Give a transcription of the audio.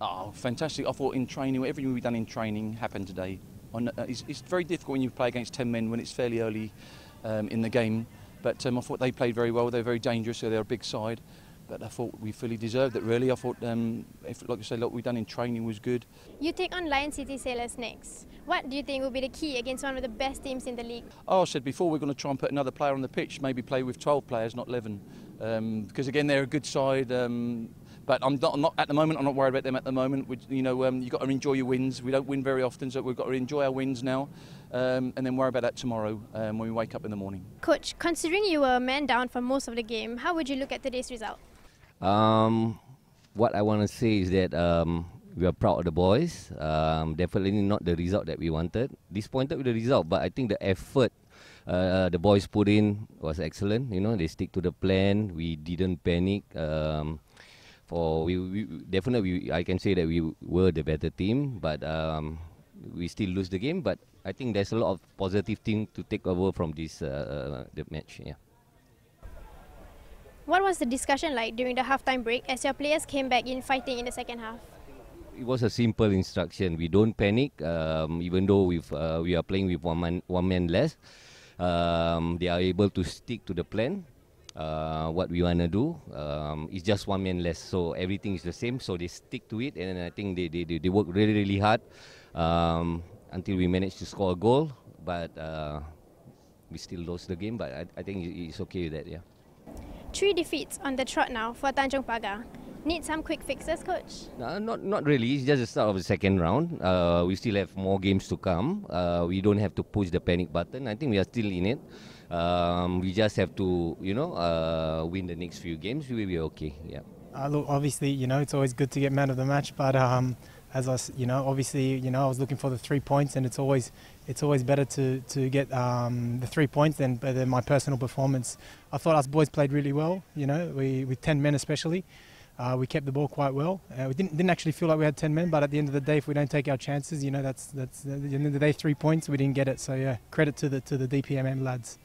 Oh, fantastic. I thought in training, everything we've done in training happened today. On, uh, it's, it's very difficult when you play against 10 men when it's fairly early um, in the game. But um, I thought they played very well. They're very dangerous, so they're a big side. But I thought we fully deserved it, really. I thought, um, if, like I said, what we've done in training was good. You take on Lion City Sailors next. What do you think will be the key against one of the best teams in the league? Oh, I said before, we're going to try and put another player on the pitch, maybe play with 12 players, not 11. Um, because again, they're a good side. But I'm not, I'm not, at the moment. I'm not worried about them at the moment. We, you know, um, you've got to enjoy your wins. We don't win very often, so we've got to enjoy our wins now, um, and then worry about that tomorrow um, when we wake up in the morning. Coach, considering you were a man down for most of the game, how would you look at today's result? Um, what I want to say is that um, we are proud of the boys. Um, definitely not the result that we wanted. Disappointed with the result, but I think the effort uh, the boys put in was excellent. You know, they stick to the plan. We didn't panic. Um, for we, we definitely we, I can say that we were the better team, but um, we still lose the game. But I think there's a lot of positive thing to take over from this uh, the match. Yeah. What was the discussion like during the halftime break as your players came back in fighting in the second half? It was a simple instruction. We don't panic, um, even though we've, uh, we are playing with one man, one man less. Um, they are able to stick to the plan. Uh, what we want to do um, it's just one man less, so everything is the same. So they stick to it, and I think they, they, they work really, really hard um, until we managed to score a goal. But uh, we still lost the game, but I, I think it's okay with that, yeah. Three defeats on the trot now for Tanjong Pagar. Need some quick fixes, coach? No, not not really. It's just the start of the second round. Uh, we still have more games to come. Uh, we don't have to push the panic button. I think we are still in it. Um, we just have to, you know, uh, win the next few games. We will be okay. Yeah. Uh, look, obviously, you know, it's always good to get man of the match, but um, as I, you know, obviously, you know, I was looking for the three points, and it's always, it's always better to to get um, the three points than, than my personal performance. I thought us boys played really well. You know, we with ten men especially. Uh, we kept the ball quite well. Uh, we didn't, didn't actually feel like we had 10 men, but at the end of the day, if we don't take our chances, you know, that's that's at the end of the day, three points. We didn't get it. So yeah, credit to the to the DPMM lads.